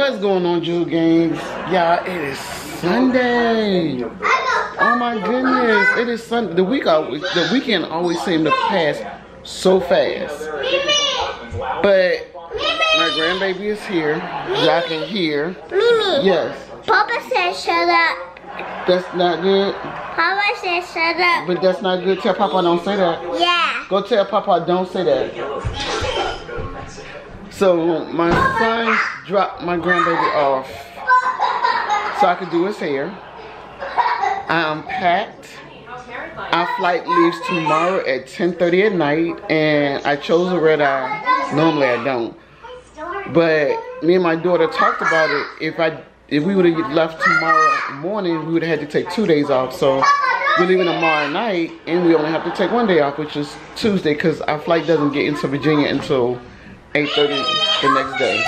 What's going on, Jewel Games? Y'all, it is Sunday. Oh my goodness, it is Sunday. The week always, the weekend always seems to pass so fast. But my grandbaby is here. Y'all can hear. Mimi. Yes, Papa said shut up. that's not good. Papa said shut up. But that's not good. Tell Papa don't say that. Yeah. Go tell Papa don't say that. So my son dropped my grandbaby off so I could do his hair. I'm packed. Our flight leaves tomorrow at 10:30 at night, and I chose a red eye. Normally I don't, but me and my daughter talked about it. If I if we would have left tomorrow morning, we would have had to take two days off. So we're leaving tomorrow night, and we only have to take one day off, which is Tuesday, because our flight doesn't get into Virginia until 8:30 the next day.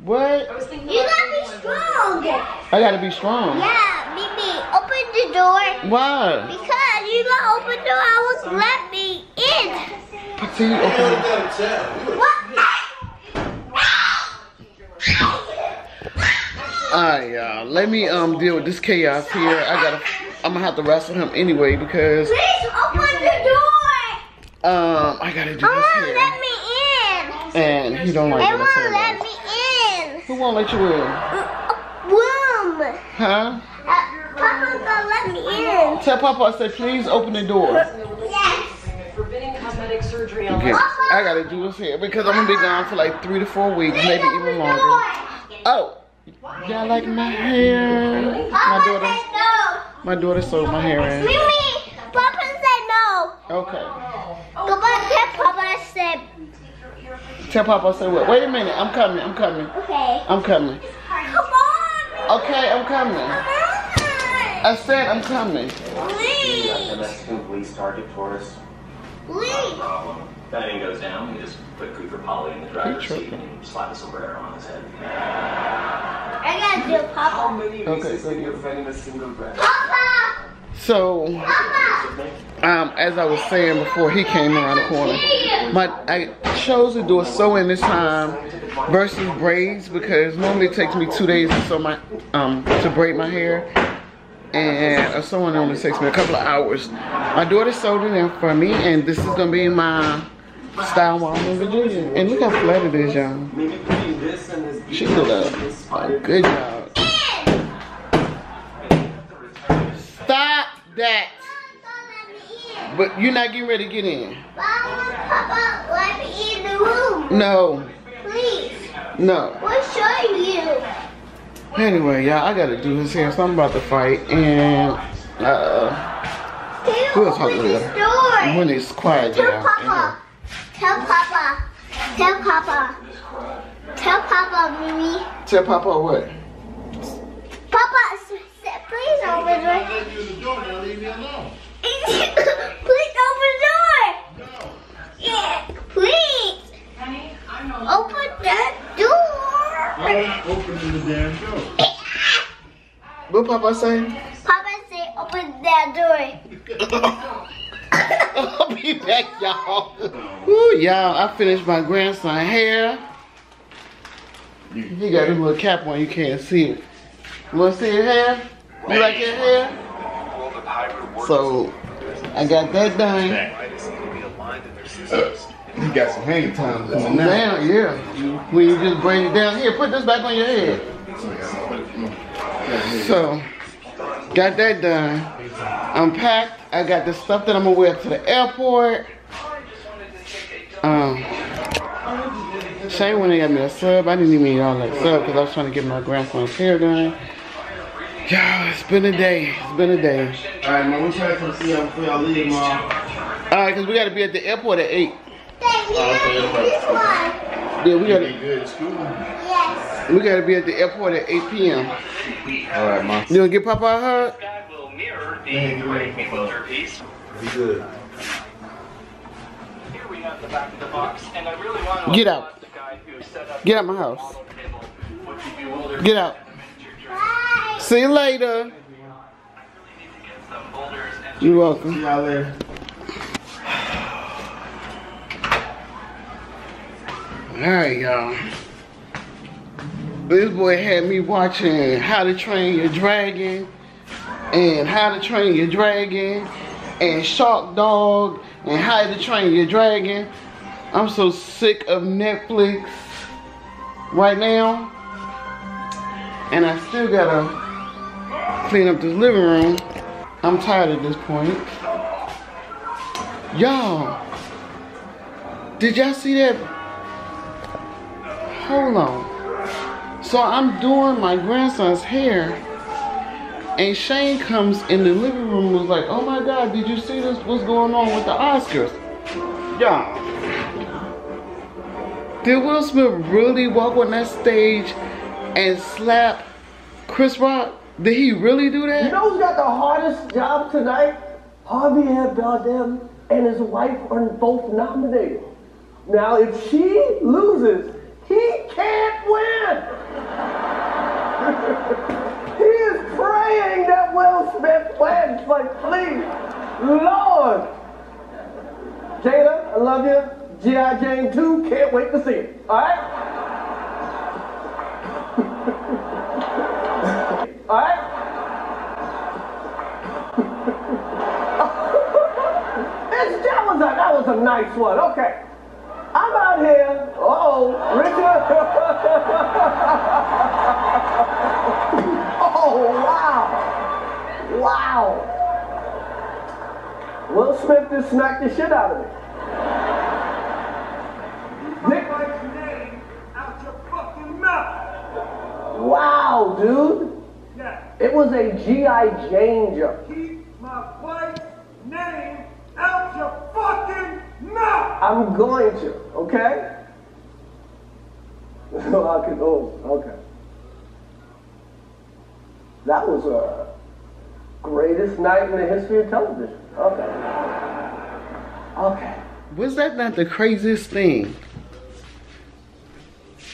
What? You gotta be strong. I gotta be strong. Yeah, Mimi, open the door. Why? Because you don't open the door, I won't let me in. See, open What? Alright, y'all. Let me um deal with this chaos here. I gotta. I'm gonna have to wrestle him anyway because Please open the door. um I gotta do I this won't here. Let me in. And he don't like It when won't let me in. Who won't let you in? Room. Huh? Uh, Papa's gonna let me in. Tell Papa I said please open the door. Yes. Cosmetic surgery Okay. I gotta do this here because I'm gonna be gone for like three to four weeks, maybe even longer. Oh, y'all like my hair? My daughter, no. my daughter sewed my hair in. Mimi, Papa said no. Okay. Go back there, Papa said. Tell Papa I said what? Wait a minute. I'm coming. I'm coming. Okay. I'm coming. Come on. Okay, I'm coming. I said I'm coming. The Please. Mexican police target Taurus. Please. problem. If anything goes down, we just put Cooper Polly in the driver's seat and slap a sombrero on his head. I gotta do Papa. many Okay, so you- offending a single breath? Papa. So, Papa. um, as I was saying before he came around the corner, my I chose to do a sew-in this time versus braids because normally it takes me two days to sew my um to braid my hair, and a sewing only takes me a couple of hours. My daughter sewed it in for me, and this is gonna be my style while I'm in Virginia. And look how flat it is, y'all. She did a good job. Stop that. But you're not getting ready to get in. Papa, Papa, let me in the room. No, Please. no. We'll show you. Anyway, y'all, I gotta do this here, so I'm about to fight, and uh, Can you We'll talk open this later. door? when it's quiet, Tell y'all. Papa. Tell Papa. Tell Papa. Tell Papa, Mimi. Tell Papa what? Papa, s- s- please open the door. please open the door. Yeah, please. Open that door. Opening the damn door. What Papa say? Papa say open that door. I'll be back, y'all. Ooh, y'all, I finished my grandson hair. He got a little cap on, you can't see it. You wanna see your hair? You like your hair? So, I got that done. You got some hang time coming now. Down, yeah. When you just bring it down. Here, put this back on your head. So, got that done. I'm packed. I got the stuff that I'm gonna wear to the airport. Um, Shane went and got me a sub. I didn't even need all that sub because I was trying to get my grandson's hair done. Y'all, it's been a day. It's been a day. Alright, man, we try to come see y'all before y'all leave, mom. Alright, because we got to be at the airport at 8. Thank you. This one. Yeah, we gotta. good. Yes. we gotta be at the airport at 8 p.m. Alright, mom. You gonna get Papa a hug? That will mirror the you. great piece. Be good. Here we have the back of the box, and I really want to Get out. the guy who set up Get out my house. table with the bewilder Get out. Bye. See you later. Get some boulders and You're welcome. See y'all later. All right, y'all. This boy had me watching How to Train Your Dragon and How to Train Your Dragon and Shark Dog and How to Train Your Dragon. I'm so sick of Netflix right now. And I still gotta clean up this living room. I'm tired at this point. Y'all, did y'all see that? Hold on. So I'm doing my grandson's hair, and Shane comes in the living room and was like, oh my God, did you see this? What's going on with the Oscars? Y'all, did Will Smith really walk on that stage and slap Chris Rock? Did he really do that? You know who's got the hardest job tonight? Javier Bardem and his wife are both nominated. Now, if she loses, he can't win. he is praying that Will Smith wins. Like, please, Lord. Jada, I love you. G.I. Jane 2, can't wait to see it. All right? All right? That was a that was a nice one. Okay. I'm out here. Oh, Richard. oh wow. Wow. Will Smith just smacked the shit out of me. Nick, name out your fucking mouth. wow, dude. Yeah. It was a G.I. Jane joke. Keep my wife's name out your fucking mouth. I'm going to, okay? I can, oh, okay. That was a greatest night in the history of television. Okay. Okay. Was that not the craziest thing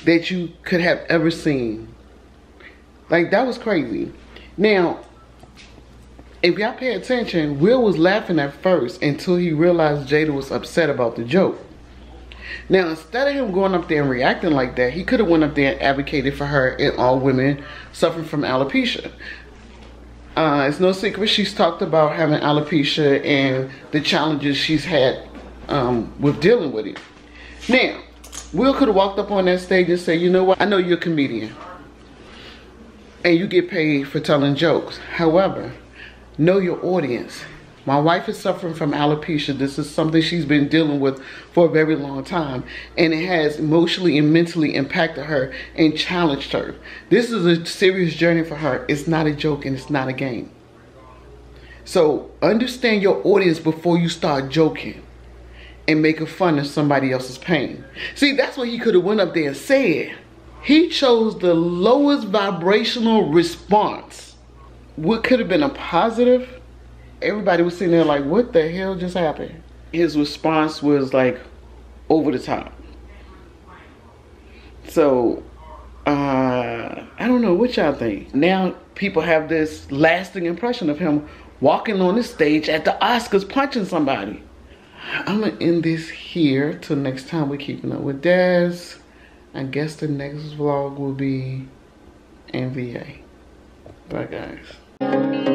that you could have ever seen? Like that was crazy. Now, if y'all pay attention, Will was laughing at first until he realized Jada was upset about the joke. Now, instead of him going up there and reacting like that, he could have went up there and advocated for her and all women suffering from alopecia. Uh, it's no secret she's talked about having alopecia and the challenges she's had um, with dealing with it. Now, Will could have walked up on that stage and said, you know what, I know you're a comedian and you get paid for telling jokes. However, know your audience. My wife is suffering from alopecia. This is something she's been dealing with for a very long time. And it has emotionally and mentally impacted her and challenged her. This is a serious journey for her. It's not a joke and it's not a game. So understand your audience before you start joking and making fun of somebody else's pain. See, that's what he could have went up there and said. He chose the lowest vibrational response. What could have been a positive everybody was sitting there like, what the hell just happened? His response was like over the top. So, uh, I don't know what y'all think. Now people have this lasting impression of him walking on the stage at the Oscars punching somebody. I'm gonna end this here till next time we're keeping up with Dez. I guess the next vlog will be NVA. Bye guys.